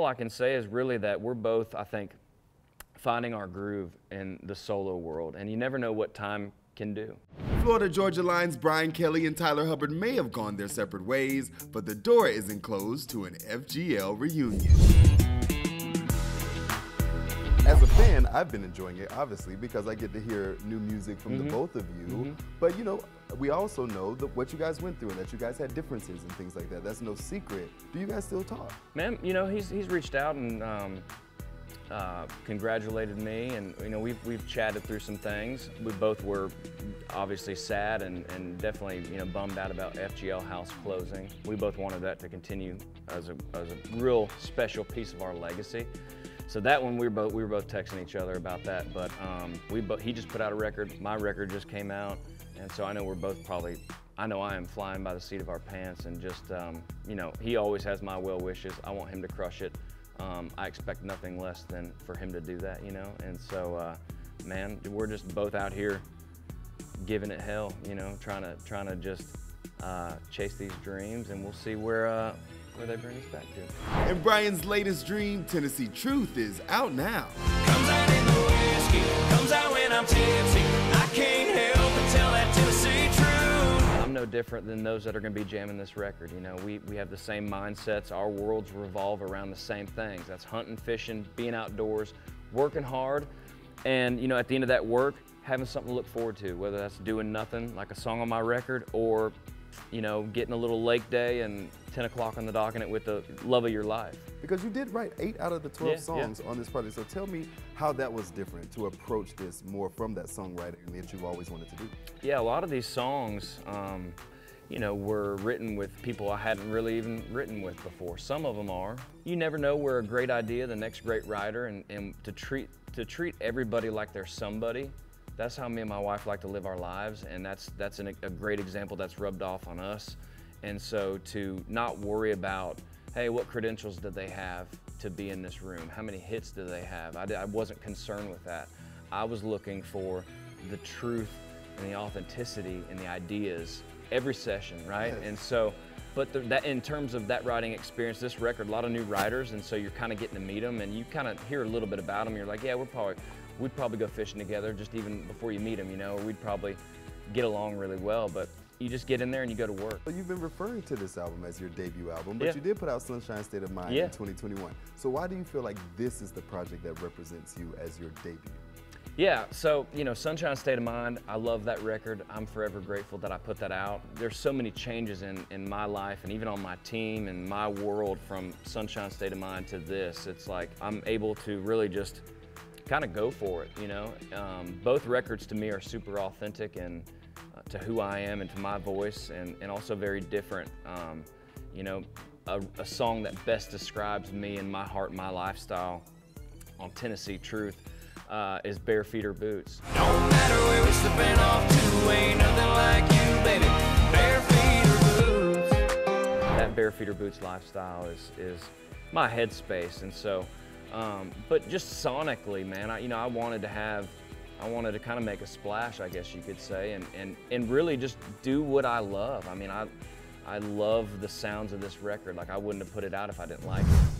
All I can say is really that we're both, I think, finding our groove in the solo world, and you never know what time can do. Florida Georgia Line's Brian Kelley and Tyler Hubbard may have gone their separate ways, but the door isn't closed to an FGL reunion. As a fan, I've been enjoying it, obviously, because I get to hear new music from mm -hmm. the mm-hmm. both of you. Mm -hmm. But, you know, we also know that what you guys went through and that you guys had differences and things like that. That's no secret. Do you guys still talk? Man, you know, he's, he's reached out and um, uh, congratulated me, and you know we've we've chatted through some things. We both were obviously sad and, and definitely you know bummed out about FGL House closing. We both wanted that to continue as a as a real special piece of our legacy. So that one we were both we were both texting each other about that. But um, we both he just put out a record. My record just came out, and so I know we're both probably. I know I am flying by the seat of our pants, and just um, you know he always has my well wishes. I want him to crush it um, I expect nothing less than for him to do that, you know? And so, uh, man, we're just both out here giving it hell, you know, trying to, trying to just uh, chase these dreams and we'll see where, uh, where they bring us back to. And Brian's latest dream, Tennessee Truth, is out now. I'm no different than those that are going to be jamming this record. You know, we, we have the same mindsets. Our worlds revolve around the same things. That's hunting, fishing, being outdoors, working hard, and you know, at the end of that work, having something to look forward to, whether that's doing nothing like a song on my record or you know, getting a little lake day and 10 o'clock on the dock and it with the love of your life. Because you did write eight out of the 12 yeah, songs yeah. on this project. So tell me how that was different to approach this more from that songwriting that you've always wanted to do. Yeah, a lot of these songs, um, you know, were written with people I hadn't really even written with before. Some of them are. You never know where a great idea, the next great writer, and, and to treat to treat everybody like they're somebody that's how me and my wife like to live our lives, and that's that's an, a great example that's rubbed off on us. And so to not worry about, hey, what credentials did they have to be in this room? How many hits do they have? I, I wasn't concerned with that. I was looking for the truth and the authenticity and the ideas every session, right? Yes. And so, but the, that in terms of that writing experience, this record, a lot of new writers, and so you're kind of getting to meet them, and you kind of hear a little bit about them. You're like, yeah, we're probably we'd probably go fishing together just even before you meet them, you know, we'd probably get along really well, but you just get in there and you go to work. So you've been referring to this album as your debut album, but yeah. you did put out Sunshine State of Mind yeah. in 2021. So why do you feel like this is the project that represents you as your debut? Yeah, so, you know, Sunshine State of Mind, I love that record. I'm forever grateful that I put that out. There's so many changes in, in my life and even on my team and my world from Sunshine State of Mind to this. It's like I'm able to really just kind of go for it, you know. Um, both records to me are super authentic and uh, to who I am and to my voice and, and also very different. Um, you know, a, a, song that best describes me and my heart and my lifestyle on Tennessee Truth uh, is Bare Feeder Boots. No matter where we're slipping off to, ain't nothing like you, baby. Bare Feeder Boots. That Bare Feeder Boots lifestyle is, is my headspace and so um, but just sonically, man, I, you know, I wanted to have, I wanted to kind of make a splash, I guess you could say, and, and, and really just do what I love. I mean, I, I love the sounds of this record. Like I wouldn't have put it out if I didn't like it.